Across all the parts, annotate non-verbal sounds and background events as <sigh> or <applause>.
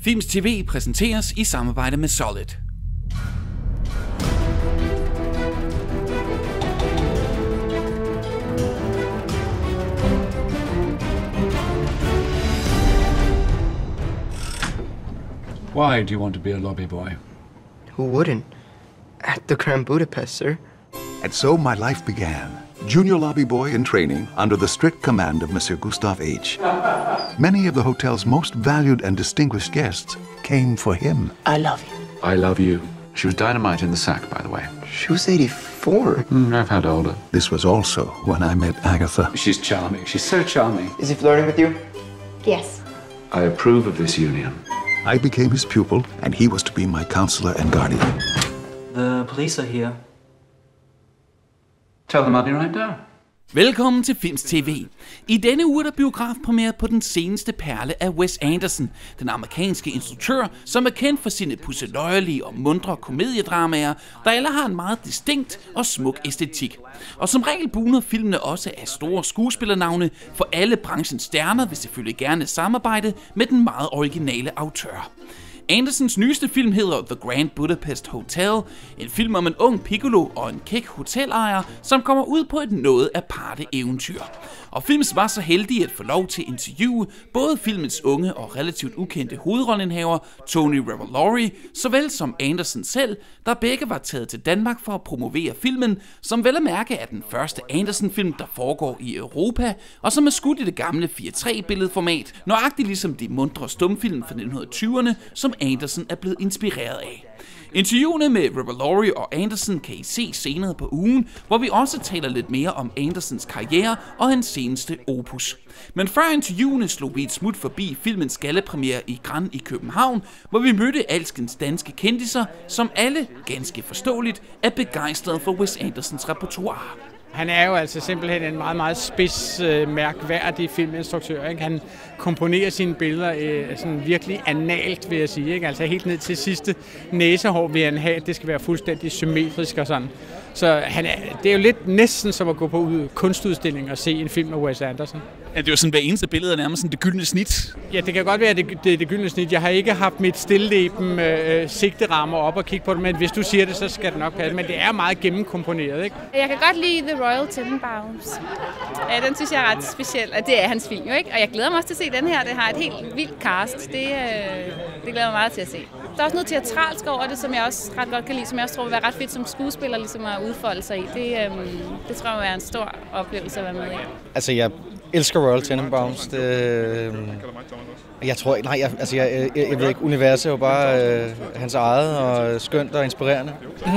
Films TV præsenteres i samarbejde med Solid. Why do you want to be a lobby boy? Who wouldn't? At the Grand Budapest, sir. And so my life began. Junior lobby boy in training under the strict command of Monsieur Gustave H. Many of the hotel's most valued and distinguished guests came for him. I love you. I love you. She was dynamite in the sack, by the way. She was 84. Mm, I've had older. This was also when I met Agatha. She's charming. She's so charming. Is he flirting with you? Yes. I approve of this union. I became his pupil, and he was to be my counselor and guardian. The police are here. Tell them I'll be right down. Velkommen til Films TV. I denne uge er der biografpremiere på den seneste perle af Wes Anderson, den amerikanske instruktør, som er kendt for sine pusseløjelige og mundre komediedramaer, der alle har en meget distinkt og smuk æstetik. Og som regel buner filmene også af store skuespillernavne, for alle branchens stjerner vil selvfølgelig gerne samarbejde med den meget originale autør. Andersens nyeste film hedder The Grand Budapest Hotel, en film om en ung piccolo og en kæk hotelejer, som kommer ud på et noget aparte eventyr. Og Films var så heldig at få lov til at interviewe både filmens unge og relativt ukendte hovedrollenhaver Tony Revolori, såvel som Andersen selv, der begge var taget til Danmark for at promovere filmen, som vel at mærke er den første Andersen-film, der foregår i Europa, og som er skudt i det gamle 4.3-billedformat, nøjagtigt ligesom de mundre stumfilm fra 1920'erne, som Anderson er blevet inspireret af. Interviewene med Revolori og Anderson kan I se senere på ugen, hvor vi også taler lidt mere om Andersons karriere og hans seneste opus. Men før interviewene slog vi et smut forbi filmens gallepremiere i Gran i København, hvor vi mødte alskens danske kendiser, som alle, ganske forståeligt, er begejstrede for Wes Andersons repertoire. Han er jo altså simpelthen en meget, meget spids, øh, mærkværdig filminstruktør. Ikke? Han komponerer sine billeder øh, sådan virkelig analt, vil jeg sige. Ikke? Altså helt ned til sidste næsehår vil han have, at det skal være fuldstændig symmetrisk og sådan. Så han er, det er jo lidt næsten som at gå på ud, kunstudstilling og se en film af Wes Anderson. Ja, det er jo sådan, hver eneste billede er nærmest sådan det gyldne snit. Ja, det kan godt være, at det, det er det gyldne snit. Jeg har ikke haft mit stilleben øh, sigterammer op og kigge på det, men hvis du siger det, så skal det nok passe. Men det er meget gennemkomponeret, ikke? Jeg kan godt lide The Royal Tenenbaums. Ja, den synes jeg er ret speciel, og det er hans film jo, ikke? Og jeg glæder mig også til at se den her. Det har et helt vildt cast. Det, øh, det glæder mig meget til at se. Der er også noget teatralsk over det, som jeg også ret godt kan lide, som jeg også tror vil være ret fedt som skuespiller ligesom at udfolde sig i. Det, øh, det tror jeg vil være en stor oplevelse at være med i. Altså, jeg elsker Royal Tenenbaums. Det, øh, jeg tror ikke, nej, jeg, altså, jeg, jeg, jeg ved ikke, universet er jo bare øh, hans eget og skønt og inspirerende.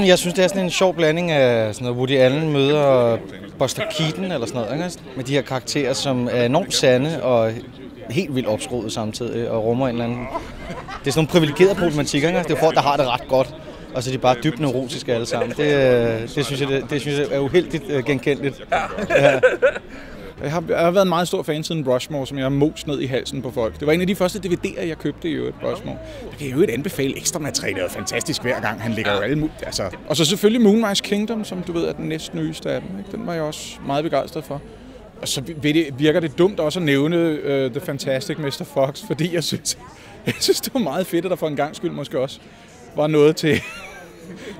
Jeg synes, det er sådan en sjov blanding af sådan noget Woody Allen møder Buster Keaton eller sådan noget, ikke? med de her karakterer, som er enormt sande og helt vildt opskruet samtidig og rummer en eller anden... Det er sådan nogle privilegerede problematikker, ikke? det er folk, der har det ret godt og så er de bare dybt neurotiske alle sammen. Det, det, synes, jeg, det, det synes jeg er uheldigt uh, genkendeligt. Ja. Jeg har, jeg har været en meget stor fan siden Rushmore, som jeg har most ned i halsen på folk. Det var en af de første DVD'er, jeg købte i øvrigt, Rushmore. Jeg kan jo ikke anbefale ekstra materiale. Det er fantastisk hver gang. Han ligger jo alle muligt. Altså. Og så selvfølgelig Moonrise Kingdom, som du ved er den næst nyeste af dem. Ikke? Den var jeg også meget begejstret for. Og så virker det dumt også at nævne uh, The Fantastic Mr. Fox, fordi jeg synes, <laughs> jeg synes, det var meget fedt, at der for en gang skyld måske også var noget til,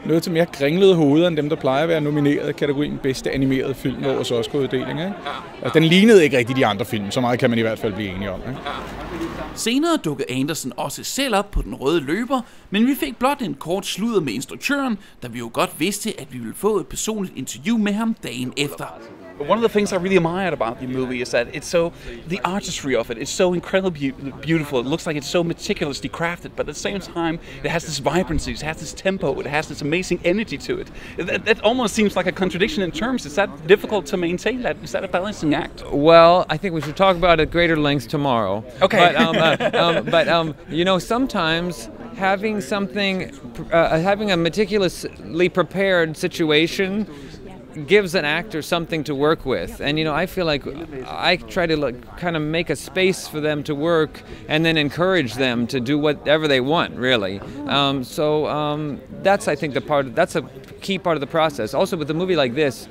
noget til mere kringlede hoveder end dem, der plejer at være nomineret i kategorien bedste animerede film over så også uddeling. Ikke? Og den lignede ikke rigtig de andre film, så meget kan man i hvert fald blive enige om. Ikke? Senere dukkede Anderson også selv op på den røde løber, men vi fik blot en kort sludder med instruktøren, da vi jo godt vidste, at vi ville få et personligt interview med ham dagen efter. One of the things I really admired about the movie is that it's so the artistry of it is so incredibly beautiful. It looks like it's so meticulously crafted, but at the same time, it has this vibrancy, it has this tempo, it has this amazing energy to it. That, that almost seems like a contradiction in terms. Is that difficult to maintain? That is that a balancing act? Well, I think we should talk about it at greater length tomorrow. Okay. But um, uh, um, but um, you know, sometimes having something, uh, having a meticulously prepared situation gives an actor something to work with. And you know i feel like i try to like, kind of make a space for them to work and then encourage them to do whatever they want really. Um, so um, that's i think the part that's a key part of the process. Also with a movie like this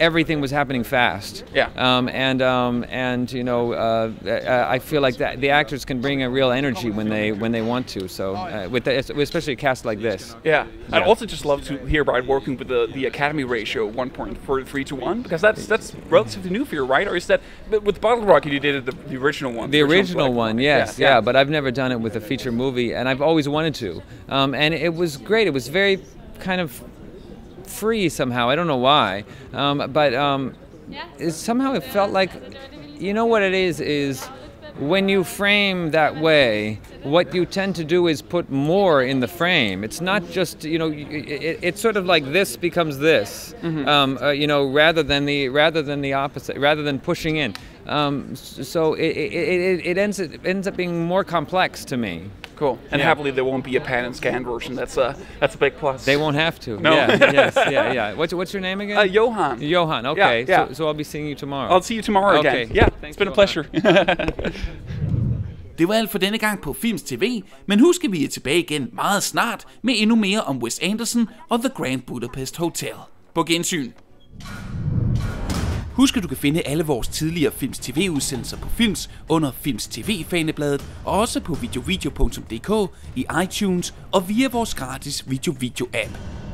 everything was happening fast. Yeah. Um, and um, and you know, uh, I feel like that the actors can bring a real energy when they when they want to. So uh, with the, especially a cast like this. Yeah. I'd also just love to hear about working with the, the Academy ratio 1.43 to 1 because that's that's relatively new for you, right? Or is that but with Bottle Rocket you did it the, the original one? The original Black one, yes, yeah, But I've never done it with a feature movie, and I've always wanted to. Um, and it was great. It was very kind of free somehow. I don't know why, um, but um, it, somehow it felt like, you know what it is is. When you frame that way, what you tend to do is put more in the frame. It's not just you know, it, it's sort of like this becomes this, um, uh, you know, rather than the rather than the opposite, rather than pushing in. Um, so it, it, it, it ends it ends up being more complex to me. Cool. And Yeah. happily there won't be a pan and scan version. That's a that's a big plus. They won't have to. No. Yeah. <laughs> yes. Yeah. Yeah. What's what's your name again? Uh, Johan. Johan. Okay. yeah. So, so I'll be seeing you tomorrow. I'll see you tomorrow Okay. again. Yeah, it's been a pleasure. Det var alt for denne gang på Films TV, men husk at vi er tilbage igen meget snart med endnu mere om Wes Anderson og The Grand Budapest Hotel. På gensyn. Husk at du kan finde alle vores tidligere Films TV-udsendelser på Films under Films TV-fanebladet og også på videovideo.dk i iTunes og via vores gratis video-video-app.